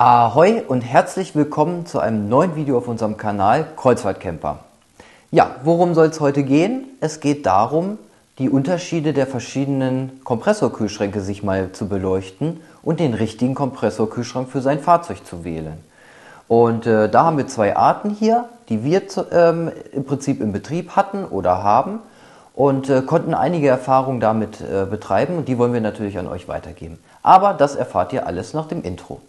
Ahoi und herzlich willkommen zu einem neuen Video auf unserem Kanal Kreuzfahrtcamper. Ja, worum soll es heute gehen? Es geht darum, die Unterschiede der verschiedenen Kompressorkühlschränke sich mal zu beleuchten und den richtigen Kompressorkühlschrank für sein Fahrzeug zu wählen. Und äh, da haben wir zwei Arten hier, die wir zu, ähm, im Prinzip im Betrieb hatten oder haben und äh, konnten einige Erfahrungen damit äh, betreiben und die wollen wir natürlich an euch weitergeben. Aber das erfahrt ihr alles nach dem Intro.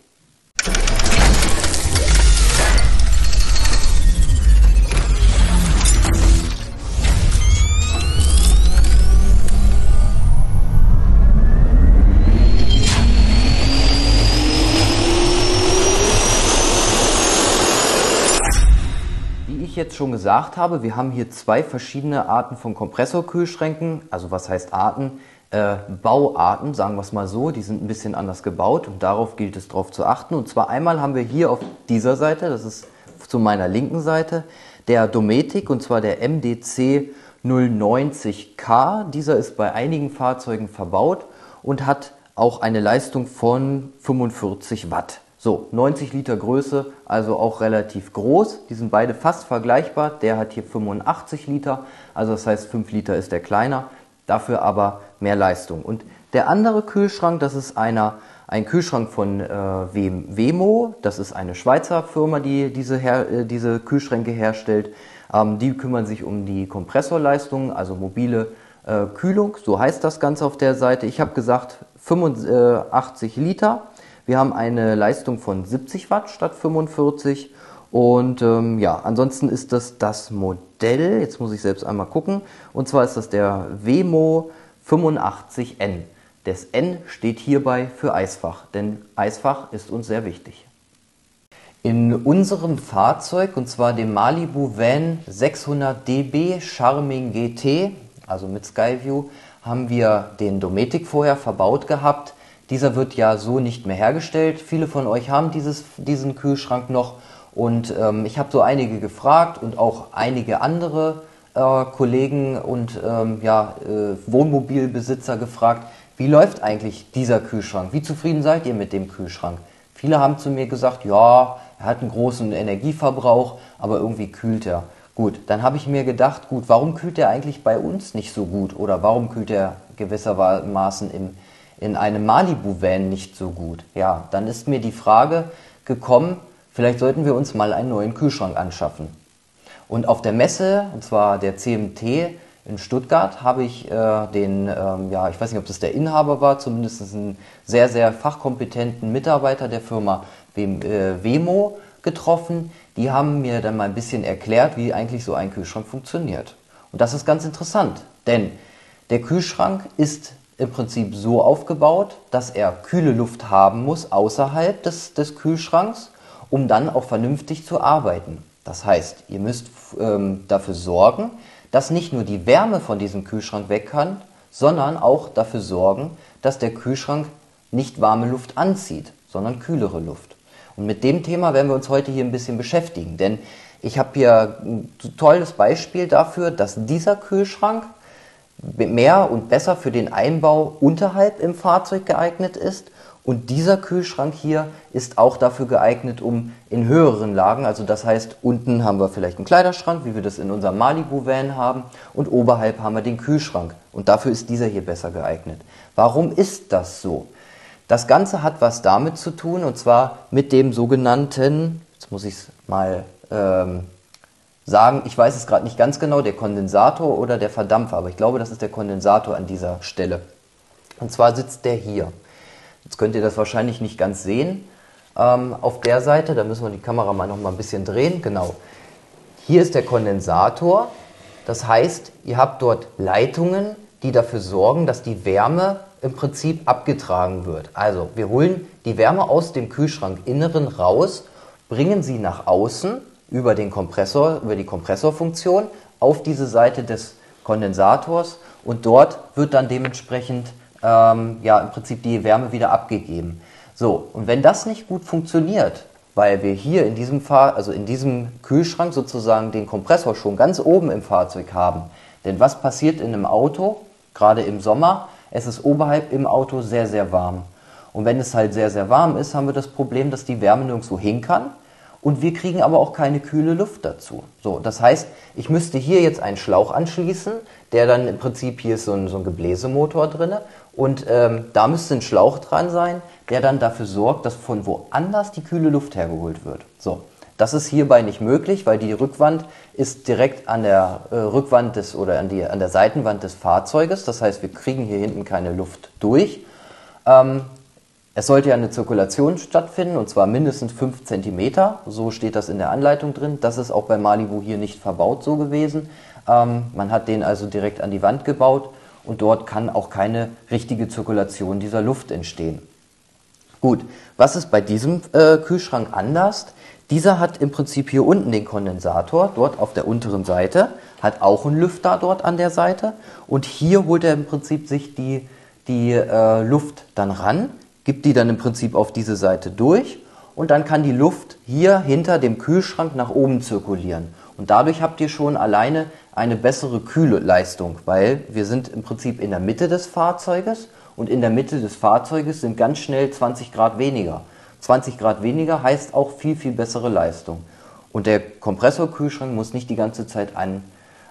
Jetzt schon gesagt habe, wir haben hier zwei verschiedene Arten von Kompressorkühlschränken. Also was heißt Arten? Äh, Bauarten, sagen wir es mal so. Die sind ein bisschen anders gebaut und darauf gilt es darauf zu achten. Und zwar einmal haben wir hier auf dieser Seite, das ist zu meiner linken Seite, der Dometic und zwar der MDC 090K. Dieser ist bei einigen Fahrzeugen verbaut und hat auch eine Leistung von 45 Watt. So, 90 Liter Größe, also auch relativ groß. Die sind beide fast vergleichbar. Der hat hier 85 Liter, also das heißt 5 Liter ist der kleiner, dafür aber mehr Leistung. Und der andere Kühlschrank, das ist einer, ein Kühlschrank von äh, Wemo, das ist eine Schweizer Firma, die diese, her, äh, diese Kühlschränke herstellt. Ähm, die kümmern sich um die Kompressorleistung, also mobile äh, Kühlung, so heißt das Ganze auf der Seite. Ich habe gesagt 85 Liter. Wir haben eine Leistung von 70 Watt statt 45 und ähm, ja, ansonsten ist das das Modell, jetzt muss ich selbst einmal gucken, und zwar ist das der Wemo 85N. Das N steht hierbei für Eisfach, denn Eisfach ist uns sehr wichtig. In unserem Fahrzeug, und zwar dem Malibu Van 600 dB Charming GT, also mit Skyview, haben wir den Dometic vorher verbaut gehabt. Dieser wird ja so nicht mehr hergestellt. Viele von euch haben dieses, diesen Kühlschrank noch und ähm, ich habe so einige gefragt und auch einige andere äh, Kollegen und ähm, ja, äh, Wohnmobilbesitzer gefragt, wie läuft eigentlich dieser Kühlschrank? Wie zufrieden seid ihr mit dem Kühlschrank? Viele haben zu mir gesagt, ja, er hat einen großen Energieverbrauch, aber irgendwie kühlt er. Gut, dann habe ich mir gedacht, gut, warum kühlt er eigentlich bei uns nicht so gut oder warum kühlt er gewissermaßen im in einem Malibu-Van nicht so gut. Ja, dann ist mir die Frage gekommen, vielleicht sollten wir uns mal einen neuen Kühlschrank anschaffen. Und auf der Messe, und zwar der CMT in Stuttgart, habe ich äh, den, ähm, ja, ich weiß nicht, ob das der Inhaber war, zumindest einen sehr, sehr fachkompetenten Mitarbeiter der Firma äh, Wemo getroffen. Die haben mir dann mal ein bisschen erklärt, wie eigentlich so ein Kühlschrank funktioniert. Und das ist ganz interessant, denn der Kühlschrank ist im Prinzip so aufgebaut, dass er kühle Luft haben muss außerhalb des, des Kühlschranks, um dann auch vernünftig zu arbeiten. Das heißt, ihr müsst ähm, dafür sorgen, dass nicht nur die Wärme von diesem Kühlschrank weg kann, sondern auch dafür sorgen, dass der Kühlschrank nicht warme Luft anzieht, sondern kühlere Luft. Und mit dem Thema werden wir uns heute hier ein bisschen beschäftigen, denn ich habe hier ein tolles Beispiel dafür, dass dieser Kühlschrank mehr und besser für den Einbau unterhalb im Fahrzeug geeignet ist. Und dieser Kühlschrank hier ist auch dafür geeignet, um in höheren Lagen, also das heißt, unten haben wir vielleicht einen Kleiderschrank, wie wir das in unserem Malibu-Van haben, und oberhalb haben wir den Kühlschrank. Und dafür ist dieser hier besser geeignet. Warum ist das so? Das Ganze hat was damit zu tun, und zwar mit dem sogenannten, jetzt muss ich es mal ähm, sagen, ich weiß es gerade nicht ganz genau, der Kondensator oder der Verdampfer, aber ich glaube, das ist der Kondensator an dieser Stelle. Und zwar sitzt der hier. Jetzt könnt ihr das wahrscheinlich nicht ganz sehen ähm, auf der Seite, da müssen wir die Kamera mal noch mal ein bisschen drehen. Genau. Hier ist der Kondensator. Das heißt, ihr habt dort Leitungen, die dafür sorgen, dass die Wärme im Prinzip abgetragen wird. Also wir holen die Wärme aus dem Kühlschrankinneren raus, bringen sie nach außen über den Kompressor, über die Kompressorfunktion auf diese Seite des Kondensators und dort wird dann dementsprechend ähm, ja im Prinzip die Wärme wieder abgegeben. So, und wenn das nicht gut funktioniert, weil wir hier in diesem Fahr also in diesem Kühlschrank sozusagen den Kompressor schon ganz oben im Fahrzeug haben, denn was passiert in einem Auto, gerade im Sommer? Es ist oberhalb im Auto sehr, sehr warm. Und wenn es halt sehr, sehr warm ist, haben wir das Problem, dass die Wärme nirgendwo hin kann. Und wir kriegen aber auch keine kühle Luft dazu. So, das heißt, ich müsste hier jetzt einen Schlauch anschließen, der dann im Prinzip hier ist so ein, so ein Gebläsemotor drin. Und ähm, da müsste ein Schlauch dran sein, der dann dafür sorgt, dass von woanders die kühle Luft hergeholt wird. So, das ist hierbei nicht möglich, weil die Rückwand ist direkt an der äh, Rückwand des oder an, die, an der Seitenwand des Fahrzeuges. Das heißt, wir kriegen hier hinten keine Luft durch. Ähm, es sollte ja eine Zirkulation stattfinden und zwar mindestens 5 cm. So steht das in der Anleitung drin. Das ist auch bei Malibu hier nicht verbaut so gewesen. Ähm, man hat den also direkt an die Wand gebaut und dort kann auch keine richtige Zirkulation dieser Luft entstehen. Gut, was ist bei diesem äh, Kühlschrank anders? Dieser hat im Prinzip hier unten den Kondensator, dort auf der unteren Seite, hat auch einen Lüfter dort an der Seite und hier holt er im Prinzip sich die, die äh, Luft dann ran gibt die dann im Prinzip auf diese Seite durch und dann kann die Luft hier hinter dem Kühlschrank nach oben zirkulieren. Und dadurch habt ihr schon alleine eine bessere Kühlleistung, weil wir sind im Prinzip in der Mitte des Fahrzeuges und in der Mitte des Fahrzeuges sind ganz schnell 20 Grad weniger. 20 Grad weniger heißt auch viel, viel bessere Leistung. Und der Kompressorkühlschrank muss nicht die ganze Zeit an,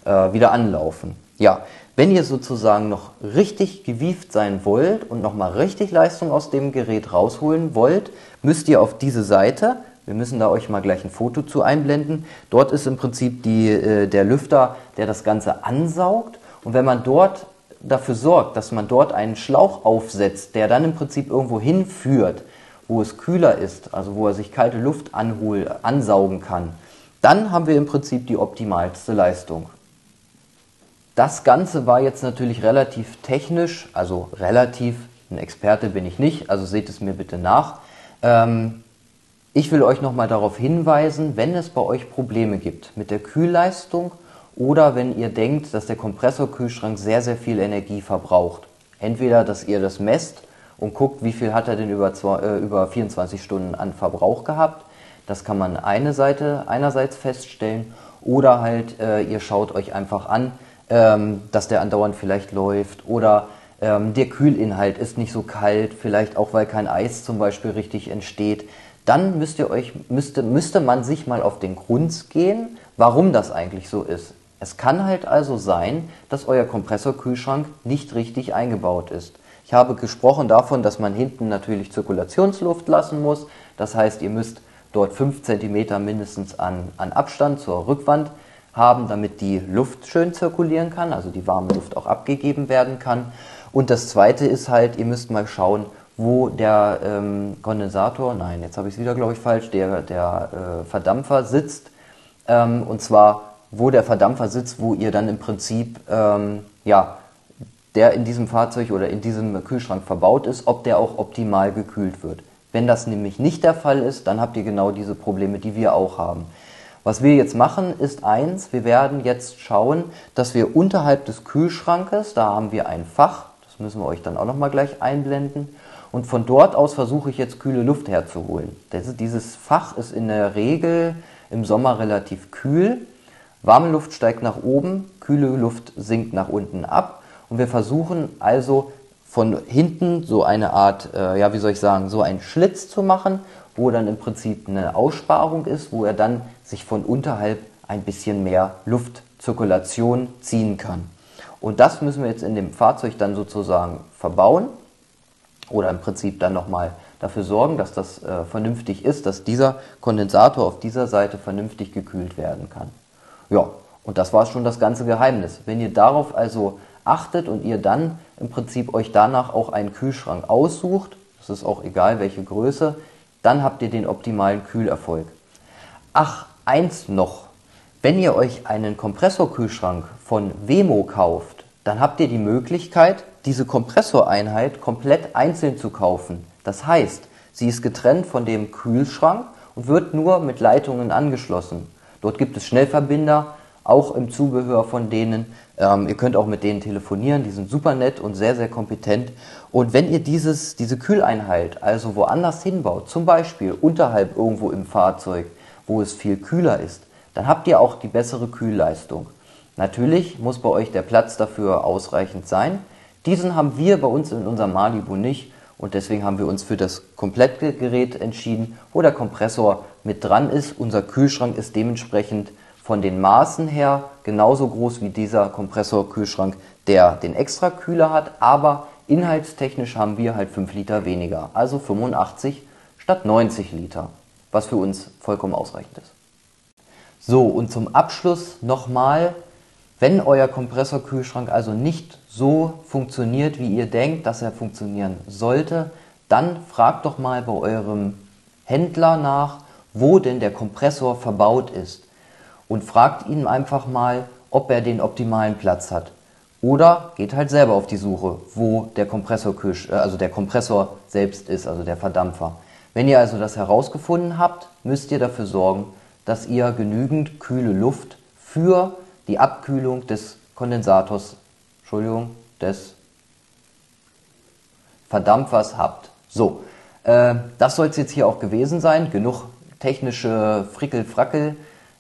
äh, wieder anlaufen. Ja, wenn ihr sozusagen noch richtig gewieft sein wollt und nochmal richtig Leistung aus dem Gerät rausholen wollt, müsst ihr auf diese Seite, wir müssen da euch mal gleich ein Foto zu einblenden, dort ist im Prinzip die, äh, der Lüfter, der das Ganze ansaugt und wenn man dort dafür sorgt, dass man dort einen Schlauch aufsetzt, der dann im Prinzip irgendwo hinführt, wo es kühler ist, also wo er sich kalte Luft anhol, ansaugen kann, dann haben wir im Prinzip die optimalste Leistung. Das Ganze war jetzt natürlich relativ technisch, also relativ, ein Experte bin ich nicht, also seht es mir bitte nach. Ähm, ich will euch nochmal darauf hinweisen, wenn es bei euch Probleme gibt mit der Kühlleistung oder wenn ihr denkt, dass der Kompressorkühlschrank sehr, sehr viel Energie verbraucht. Entweder, dass ihr das messt und guckt, wie viel hat er denn über, zwei, äh, über 24 Stunden an Verbrauch gehabt. Das kann man eine Seite einerseits feststellen oder halt äh, ihr schaut euch einfach an, ähm, dass der andauernd vielleicht läuft oder ähm, der Kühlinhalt ist nicht so kalt, vielleicht auch weil kein Eis zum Beispiel richtig entsteht, dann müsst ihr euch, müsste, müsste man sich mal auf den Grund gehen, warum das eigentlich so ist. Es kann halt also sein, dass euer Kompressorkühlschrank nicht richtig eingebaut ist. Ich habe gesprochen davon, dass man hinten natürlich Zirkulationsluft lassen muss. Das heißt, ihr müsst dort 5 cm mindestens an, an Abstand zur Rückwand haben, damit die Luft schön zirkulieren kann, also die warme Luft auch abgegeben werden kann. Und das zweite ist halt, ihr müsst mal schauen, wo der ähm, Kondensator, nein, jetzt habe ich es wieder, glaube ich, falsch, der, der äh, Verdampfer sitzt. Ähm, und zwar, wo der Verdampfer sitzt, wo ihr dann im Prinzip, ähm, ja, der in diesem Fahrzeug oder in diesem Kühlschrank verbaut ist, ob der auch optimal gekühlt wird. Wenn das nämlich nicht der Fall ist, dann habt ihr genau diese Probleme, die wir auch haben. Was wir jetzt machen, ist eins, wir werden jetzt schauen, dass wir unterhalb des Kühlschrankes, da haben wir ein Fach, das müssen wir euch dann auch nochmal gleich einblenden, und von dort aus versuche ich jetzt kühle Luft herzuholen. Dieses Fach ist in der Regel im Sommer relativ kühl. Warme Luft steigt nach oben, kühle Luft sinkt nach unten ab. Und wir versuchen also von hinten so eine Art, äh, ja, wie soll ich sagen, so einen Schlitz zu machen, wo dann im Prinzip eine Aussparung ist, wo er dann sich von unterhalb ein bisschen mehr Luftzirkulation ziehen kann. Und das müssen wir jetzt in dem Fahrzeug dann sozusagen verbauen oder im Prinzip dann nochmal dafür sorgen, dass das äh, vernünftig ist, dass dieser Kondensator auf dieser Seite vernünftig gekühlt werden kann. Ja, und das war schon das ganze Geheimnis. Wenn ihr darauf also achtet und ihr dann im Prinzip euch danach auch einen Kühlschrank aussucht, das ist auch egal welche Größe, dann habt ihr den optimalen Kühlerfolg. Ach, eins noch. Wenn ihr euch einen Kompressorkühlschrank von Wemo kauft, dann habt ihr die Möglichkeit, diese Kompressoreinheit komplett einzeln zu kaufen. Das heißt, sie ist getrennt von dem Kühlschrank und wird nur mit Leitungen angeschlossen. Dort gibt es Schnellverbinder, auch im Zubehör von denen. Ähm, ihr könnt auch mit denen telefonieren, die sind super nett und sehr, sehr kompetent. Und wenn ihr dieses, diese Kühleinheit also woanders hinbaut, zum Beispiel unterhalb irgendwo im Fahrzeug, wo es viel kühler ist, dann habt ihr auch die bessere Kühlleistung. Natürlich muss bei euch der Platz dafür ausreichend sein. Diesen haben wir bei uns in unserem Malibu nicht und deswegen haben wir uns für das Komplettgerät entschieden, wo der Kompressor mit dran ist. Unser Kühlschrank ist dementsprechend von den Maßen her genauso groß wie dieser Kompressorkühlschrank, der den extra Kühler hat, aber inhaltstechnisch haben wir halt 5 Liter weniger, also 85 statt 90 Liter, was für uns vollkommen ausreichend ist. So, und zum Abschluss nochmal, wenn euer Kompressorkühlschrank also nicht so funktioniert, wie ihr denkt, dass er funktionieren sollte, dann fragt doch mal bei eurem Händler nach, wo denn der Kompressor verbaut ist und fragt ihn einfach mal, ob er den optimalen Platz hat. Oder geht halt selber auf die Suche, wo der Kompressor, äh, also der Kompressor selbst ist, also der Verdampfer. Wenn ihr also das herausgefunden habt, müsst ihr dafür sorgen, dass ihr genügend kühle Luft für die Abkühlung des Kondensators, Entschuldigung, des Verdampfers habt. So, äh, das soll es jetzt hier auch gewesen sein. Genug technische Frickel-Frackel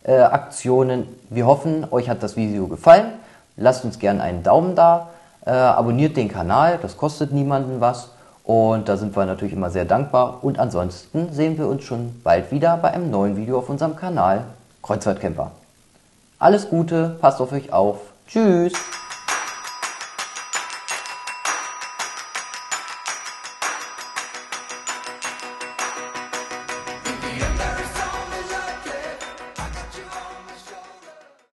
äh, Aktionen. Wir hoffen, euch hat das Video gefallen. Lasst uns gerne einen Daumen da. Äh, abonniert den Kanal, das kostet niemanden was. Und da sind wir natürlich immer sehr dankbar. Und ansonsten sehen wir uns schon bald wieder bei einem neuen Video auf unserem Kanal Kreuzfahrtcamper. Alles Gute, passt auf euch auf. Tschüss.